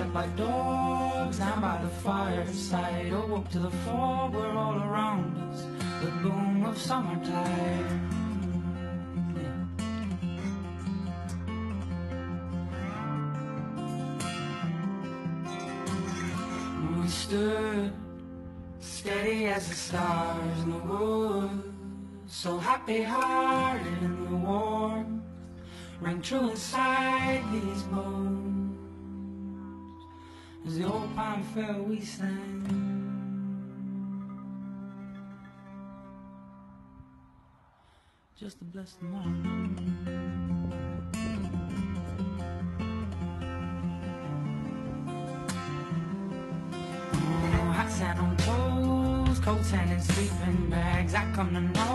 Sat like dogs down by the fireside. Oh, Awoke to the fog where all around us. The boom of summertime. We stood steady as the stars in the woods. So happy-hearted in the warmth. Rang true inside these bones As the old pine fell we sang. Just a blessed morning. Oh, hot sand on toes, sand and sleeping bags. I come to know